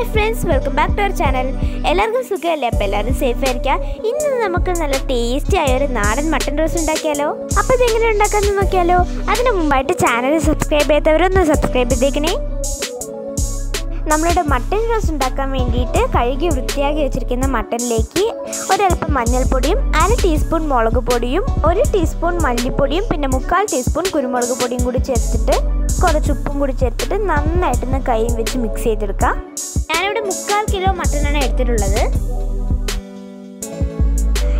Hi friends welcome back to our channel എല്ലാവർക്കും സുഖമല്ലേ? അപ്പോൾ എല്ലാവരും സേഫ് ആയിരിക്കാം. ഇന്ന് നമുക്ക് നല്ല ടേസ്റ്റി ആയ ഒരു നാടൻ മട്ടൻ റോസ് ഉണ്ടാക്കിയാലോ? അപ്പോൾ ഇതെങ്ങനെ ഉണ്ടാക്കാമെന്ന് നോക്കിയാലോ? അതിന് മുമ്പായിട്ട് ചാനൽ സബ്സ്ക്രൈബ് ചെയ്യാത്തവരൊന്ന് സബ്സ്ക്രൈബ് ചെയ്തേക്കണേ. നമ്മളുടെ മട്ടൻ റോസ് ഉണ്ടാക്കാൻ വേണ്ടിയിട്ട് കഴുകി വൃത്തിയാക്കി വെച്ചിരിക്കുന്ന മട്ടനിലേക്ക് ഒരൽപ്പം മഞ്ഞൾപ്പൊടിയും അര ടീസ്പൂൺ മുളക് പൊടിയും ഒരു ടീസ്പൂൺ മല്ലിപ്പൊടിയും പിന്നെ മുക്കാൽ ടീസ്പൂൺ കുരുമുളക് പൊടിയും കൂടി ചേർത്തിട്ട് കുറച്ച് ഉപ്പും കൂടി ചേർത്തിട്ട് നന്നായിട്ടൊന്ന് കൈ വെച്ച് മിക്സ് ചെയ്തെടുക്കാം. ഞാനിവിടെ മുക്കാൽ കിലോ മട്ടനാണ് എടുത്തിട്ടുള്ളത്.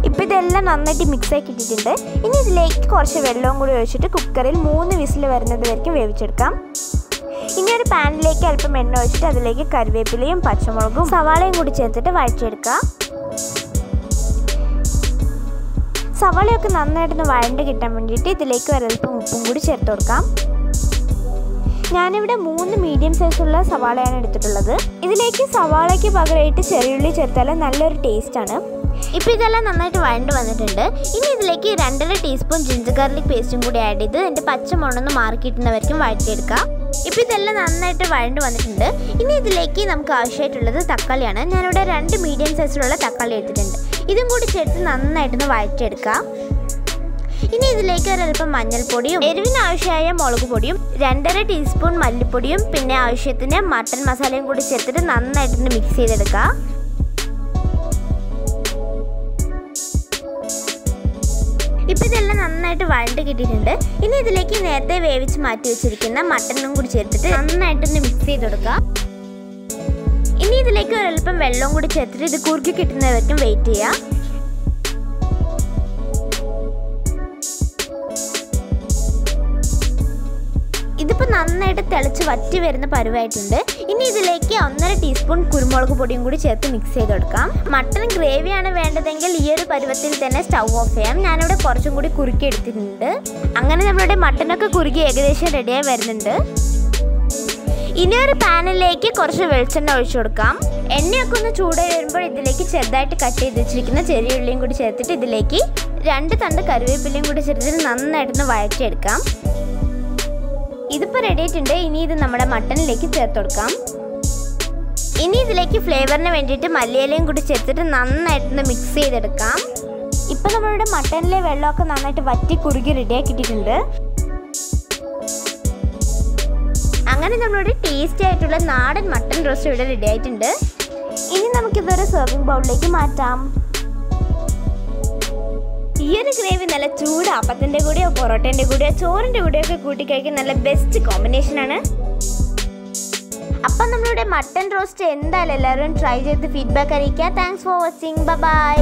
ഇപ്പം ഇതെല്ലാം നന്നായിട്ട് മിക്സ് ആക്കി ഇട്ടിട്ടുണ്ട് ഇനി ഇതിലേക്ക് കുറച്ച് വെള്ളവും കൂടി ഒഴിച്ചിട്ട് കുക്കറിൽ മൂന്ന് വിസിൽ വരുന്നത് വരയ്ക്കും വേവിച്ചെടുക്കാം. ഇനി ഒരു പാനിലേക്ക് അല്പം എണ്ണ ഒഴിച്ചിട്ട് അതിലേക്ക് കറിവേപ്പിലയും പച്ചമുളകും സവാളയും കൂടി ചേർത്തിട്ട് വഴറ്റിയെടുക്കുക. സവാളയൊക്കെ നന്നായിട്ടൊന്ന് വഴണ്ട് കിട്ടാൻ വേണ്ടിയിട്ട് ഇതിലേക്ക് ഒരൽപ്പം ഉപ്പും കൂടി ചേർത്ത് കൊടുക്കാം. ഞാനിവിടെ മൂന്ന് മീഡിയം സൈസുള്ള സവാളയാണ് എടുത്തിട്ടുള്ളത്. ഇതിലേക്ക് സവാളയ്ക്ക് പകരമായിട്ട് ചെറിയുള്ളി ചേർത്താൽ നല്ലൊരു ടേസ്റ്റാണ് ഇപ്പോൾ ഇതെല്ലാം നന്നായിട്ട് വഴണ്ട് വന്നിട്ടുണ്ട്. ഇനി ഇതിലേക്ക് രണ്ടര ടീസ്പൂൺ ജിഞ്ചർ ഗാർലിക് പേസ്റ്റും കൂടി ആഡ് ചെയ്ത് എന്റെ പച്ചമുളകൊന്ന് മാറി കിട്ടുന്നവർക്കും വഴറ്റിയെടുക്കാം. ഇപ്പോൾ ഇതെല്ലാം നന്നായിട്ട് വഴണ്ട് വന്നിട്ടുണ്ട്. ഇനി ഇതിലേക്ക് നമുക്ക് ആവശ്യമായിട്ടുള്ളത് തക്കാളിയാണ്. ഞാനിവിടെ രണ്ട് മീഡിയം സൈസിലുള്ള തക്കാളി എടുത്തിട്ടുണ്ട്. ഇതും കൂടി ചേർത്ത് നന്നായിട്ടൊന്ന് വഴറ്റിയെടുക്കാം. ഇനി ഇതിലേക്ക് ഒരല്പം മഞ്ഞൾപ്പൊടിയും എരിവിന് ആവശ്യമായ മുളക് പൊടിയും രണ്ടര ടീസ്പൂൺ മല്ലിപ്പൊടിയും പിന്നെ ആവശ്യത്തിന് മട്ടൻ മസാലയും കൂടി ചേർത്തിട്ട് നന്നായിട്ടൊന്ന് മിക്സ് ചെയ്തെടുക്കുക ഇപ്പം ഇതെല്ലാം നന്നായിട്ട് വഴണ്ട് കിട്ടിയിട്ടുണ്ട്. ഇനി ഇതിലേക്ക് നേരത്തെ വേവിച്ച് മാറ്റി വെച്ചിരിക്കുന്ന മട്ടനും കൂടി ചേർത്തിട്ട് നന്നായിട്ടൊന്ന് മിക്സ് ചെയ്ത് കൊടുക്കുക ഇനി ഇതിലേക്ക് ഒരൽപ്പം വെള്ളവും കൂടി ചേർത്തിട്ട് ഇത് കുറുക്കി കിട്ടുന്നവരേക്കും വെയിറ്റ് ചെയ്യുക നന്നായിട്ട് തിളച്ച് വറ്റി വരുന്ന പരുവായിട്ടുണ്ട്. ഇനി ഇതിലേക്ക് ഒന്നര ടീസ്പൂൺ കുരുമുളക് പൊടിയും കൂടി ചേർത്ത് മിക്സ് ചെയ്ത് കൊടുക്കാം മട്ടൺ ഗ്രേവിയാണ് വേണ്ടതെങ്കിൽ ഈ ഒരു പരുവത്തിൽ തന്നെ സ്റ്റൗ ഓഫ് ചെയ്യാം. ഞാനിവിടെ കുറച്ചും കൂടി കുറുക്കി എടുത്തിട്ടുണ്ട്. അങ്ങനെ നമ്മളുടെ മട്ടനൊക്കെ കുറുക്കി ഏകദേശം റെഡിയായി വരുന്നുണ്ട്. ഇനി ഒരു പാനിലേക്ക് കുറച്ച് വെളിച്ചെണ്ണ ഒഴിച്ചു കൊടുക്കാം. എണ്ണയൊക്കെ ഒന്ന് ചൂടായി വരുമ്പോൾ ഇതിലേക്ക് ചെറുതായിട്ട് കട്ട് ചെയ്ത് വെച്ചിരിക്കുന്ന ചെറിയ ഉള്ളിയും കൂടി ചേർത്തിട്ട് ഇതിലേക്ക് രണ്ട് തണ്ട് കറിവേപ്പിലയും കൂടി ചേർത്തിട്ട് നന്നായിട്ടൊന്ന് വഴറ്റിയെടുക്കാം. ഇതിപ്പോൾ റെഡി ആയിട്ടുണ്ട്. ഇനി ഇത് നമ്മുടെ മട്ടനിലേക്ക് ചേർത്ത് കൊടുക്കാം. ഇനി ഇതിലേക്ക് ഫ്ലേവറിന് വേണ്ടിയിട്ട് മല്ലിയിലയും കൂടി ചേർത്തിട്ട് നന്നായിട്ടൊന്ന് മിക്സ് ചെയ്തെടുക്കാം. ഇപ്പം നമ്മളുടെ മട്ടനിലെ വെള്ളമൊക്കെ നന്നായിട്ട് വറ്റി കുറുകി റെഡിയാക്കിയിട്ടുണ്ട് അങ്ങനെ നമ്മളുടെ ടേസ്റ്റി ആയിട്ടുള്ള നാടൻ മട്ടൻ റോസ്റ്റ് ഇവിടെ റെഡി ആയിട്ടുണ്ട്. ഇനി നമുക്കിതൊരു സെർവിങ് ബൗളിലേക്ക് മാറ്റാം. ഈ ഒരു ഗ്രേവി നല്ല ചൂട് അപ്പത്തിന്റെ കൂടെയോ പൊറോട്ടേന്റെ കൂടെയോ ചോറിന്റെ കൂടെയോ ഒക്കെ കൂട്ടി കഴിക്കാൻ നല്ല ബെസ്റ്റ് കോമ്പിനേഷൻ ആണ്. അപ്പം നമ്മളുടെ മട്ടൺ റോസ്റ്റ് എന്തായാലും എല്ലാവരും ട്രൈ ചെയ്ത് ഫീഡ്ബാക്ക് അറിയിക്കുക. Thanks for watching bye